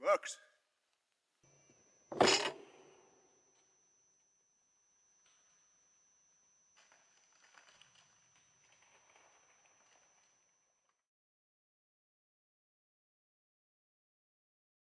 Works.